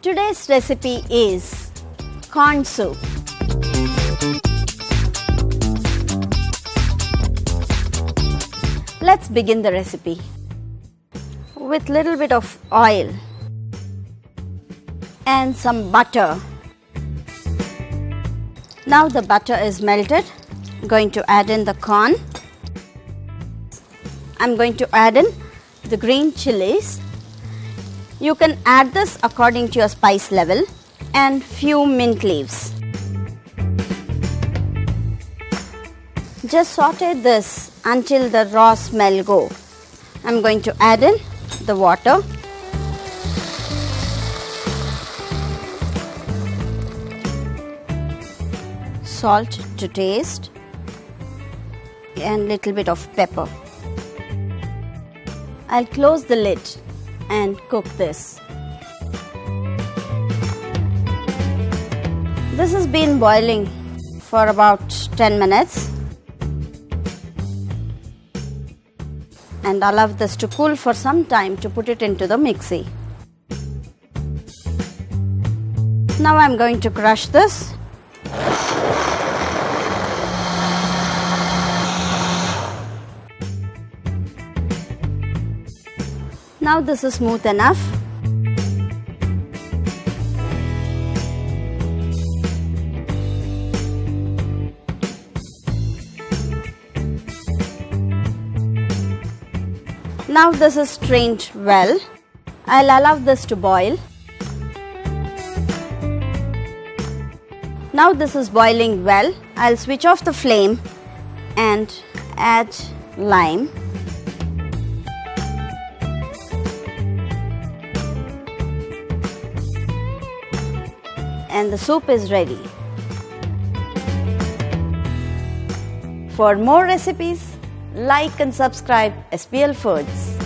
Today's recipe is corn soup. Let's begin the recipe with little bit of oil and some butter. Now the butter is melted. I'm going to add in the corn. I'm going to add in the green chilies. You can add this according to your spice level and few mint leaves. Just saute this until the raw smell go. I'm going to add in the water. Salt to taste and little bit of pepper. I'll close the lid and cook this. This has been boiling for about 10 minutes and allow this to cool for some time to put it into the mixie. Now I'm going to crush this. Now this is smooth enough. Now this is strained well. I'll allow this to boil. Now this is boiling well. I'll switch off the flame and add lime. And the soup is ready. For more recipes, like and subscribe SBL Foods.